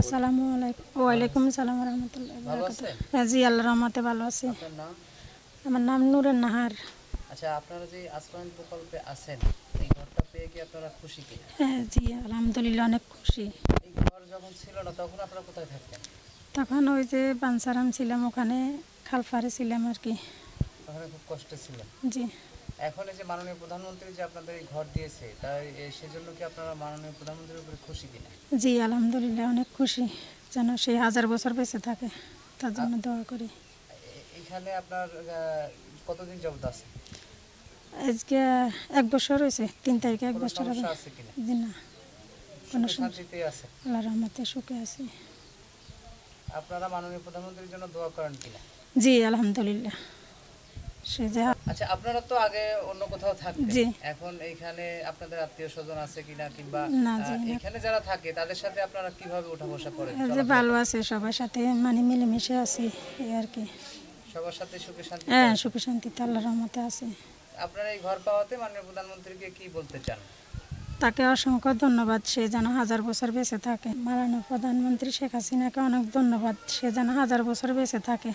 আসসালামু আলাইকুম। আলাইকুম ওয়ালাইকুম আসসালাম রহমতুল্লাহ ভালো আছেন? জি আল্লাহ রহমতে ভালো আছি। আমার নাম নাহার। আচ্ছা আপনারা যে আশ্রয়ণ প্রকল্পে আছেন এই ঘরটা পেয়ে কি আপনারা খুশি কি হ্যাঁ জি আলহামদুলিল্লাহ অনেক খুশি। এই ঘর যখন ছিল না তখন আপনারা কোথায় থাকতেন? তখন ওই যে বাঞ্চারাম ছিলাম ওখানে খালফারে ছিলাম আর কি। ওখানে খুব কষ্টে জি। এখন এই যে মাননীয় প্রধানমন্ত্রী যে আপনাদের এই ঘর দিয়েছে তাই সেজন্য কি আপনারা মাননীয় প্রধানমন্ত্রীর উপরে খুশি কিনা? জি আলহামদুলিল্লাহ অনেক খুশি যেন সেই হাজার বছর বেঁচে থাকে। তার জন্য দোয়া করি। এখানে আপনার কতদিন যাবত আছে? আজকে এক বছর হয়েছে তিন তারিখে এক বছর হবে। জি না। কোনো শান্তিতে আছে? আল্লাহ রহমতে সুখে আছি। আপনারা মাননীয় প্রধানমন্ত্রীর জন্য দোয়া করেন কিনা? জি আলহামদুলিল্লাহ। আচ্ছা আপনারা তো আগে অন্য কোথাও থাকতেন। এখন এইখানে আপনাদের আত্মীয় স্বজন আছে কিনা কিংবা। এখানে যারা থাকে তাদের সাথে আপনারা কীভাবে ওঠা বসা করেন যে ভালো আছে সবার সাথে মানে মিলেমিশে আছি এই আর কি। সবার সাথে সুখে শান্তি হ্যাঁ সুখে শান্তিতে আল্লাহ রহমতে আছে। আপনারা এই ঘর পাওয়াতে মাননীয় প্রধানমন্ত্রীকে কি বলতে চান? তাকে অসংখ্য ধন্যবাদ সে যেন হাজার বছর বেঁচে থাকে। মাননীয় প্রধানমন্ত্রী শেখ হাসিনাকে অনেক ধন্যবাদ সে যেন হাজার বছর বেঁচে থাকে।